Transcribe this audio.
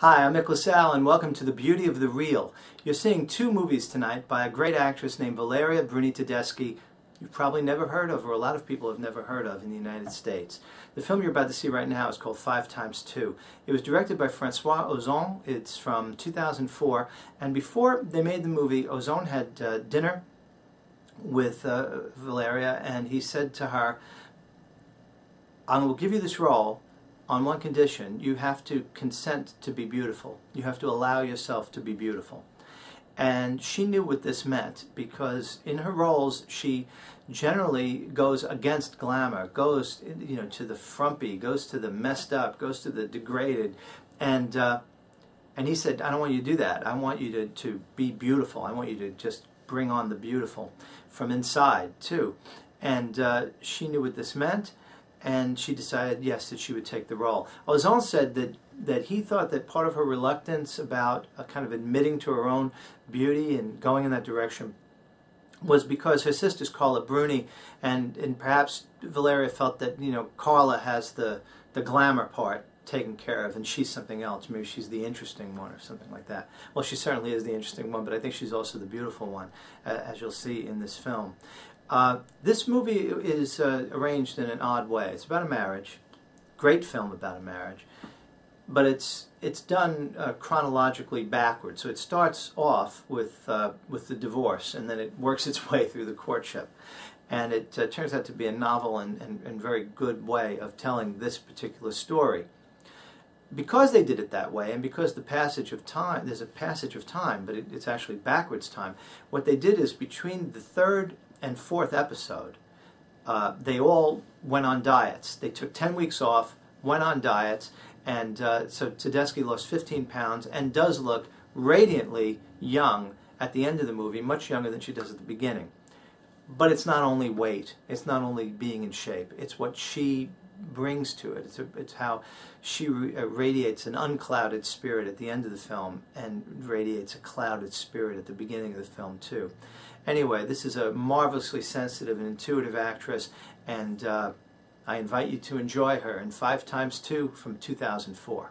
Hi, I'm Mick LaSalle, and welcome to The Beauty of the Real. You're seeing two movies tonight by a great actress named Valeria Bruni Tedeschi, you've probably never heard of, or a lot of people have never heard of in the United States. The film you're about to see right now is called Five Times Two. It was directed by Francois Ozon. It's from 2004, and before they made the movie, Ozon had uh, dinner with uh, Valeria, and he said to her, I will give you this role, on one condition, you have to consent to be beautiful. You have to allow yourself to be beautiful. And she knew what this meant because in her roles, she generally goes against glamour, goes you know to the frumpy, goes to the messed up, goes to the degraded, and uh, and he said, I don't want you to do that. I want you to to be beautiful. I want you to just bring on the beautiful from inside too. And uh, she knew what this meant and she decided, yes, that she would take the role. Ozon said that, that he thought that part of her reluctance about uh, kind of admitting to her own beauty and going in that direction was because her sister's Carla Bruni, and, and perhaps Valeria felt that, you know, Carla has the, the glamour part taken care of and she's something else. Maybe she's the interesting one or something like that. Well, she certainly is the interesting one, but I think she's also the beautiful one, uh, as you'll see in this film. Uh, this movie is uh, arranged in an odd way. It's about a marriage, great film about a marriage, but it's it's done uh, chronologically backwards. So it starts off with uh, with the divorce, and then it works its way through the courtship, and it uh, turns out to be a novel and, and, and very good way of telling this particular story because they did it that way, and because the passage of time, there's a passage of time, but it, it's actually backwards time, what they did is between the third and fourth episode, uh, they all went on diets. They took 10 weeks off, went on diets, and uh, so Tedeschi lost 15 pounds and does look radiantly young at the end of the movie, much younger than she does at the beginning. But it's not only weight, it's not only being in shape, it's what she brings to it. It's, a, it's how she uh, radiates an unclouded spirit at the end of the film and radiates a clouded spirit at the beginning of the film too. Anyway, this is a marvelously sensitive and intuitive actress and uh, I invite you to enjoy her in Five Times Two from 2004.